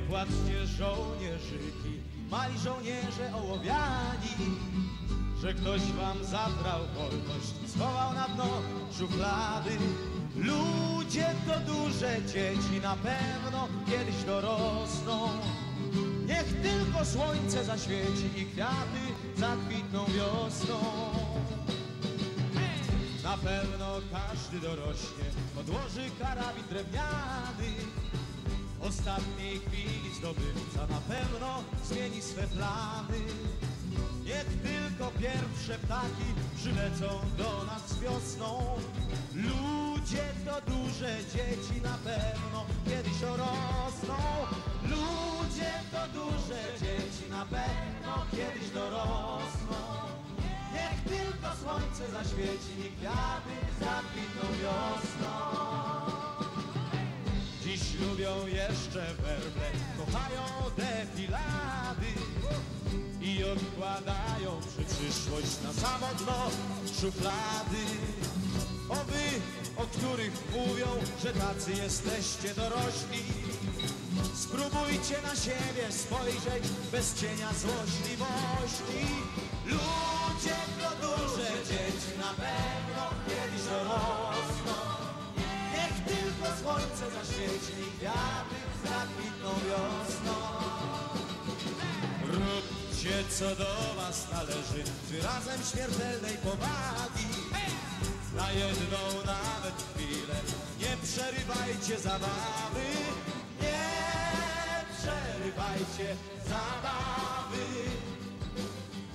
płaczcie żołnierzyki, mali żołnierze ołowiani, że ktoś wam zabrał wolność, schował na dno szuflady. Ludzie to duże dzieci, na pewno kiedyś dorosną. Niech tylko słońce zaświeci i kwiaty zakwitną wiosną. Na pewno każdy dorośnie, odłoży karabin drewniany. Ostatniej chwili zdobywca na pewno zmieni swe plany. Niech tylko pierwsze ptaki przylecą do nas z wiosną. Ludzie to duże dzieci na pewno kiedyś dorosną. Ludzie to duże dzieci na pewno kiedyś dorosną. Niech tylko słońce zaświeci i kwiaty odkładają przy przyszłość na samo dno szuflady. O wy, o których mówią, że tacy jesteście dorośli, spróbujcie na siebie spojrzeć bez cienia złośliwości. Ludzie to duże dzieci, na pewno kiedyś dorosną. Niech tylko słońce zaświeci Co do was należy wyrazem śmiertelnej powagi. Na jedną nawet chwilę nie przerywajcie zabawy. Nie przerywajcie zabawy.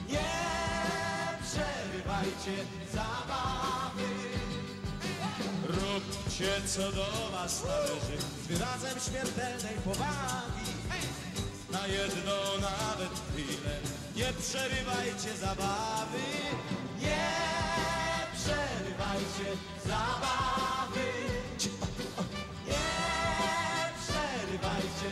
Nie przerywajcie zabawy. Róbcie co do was należy wyrazem śmiertelnej powagi. Na jedną nawet nie przerywajcie zabawy. Nie przerywajcie zabawy. Nie przerywajcie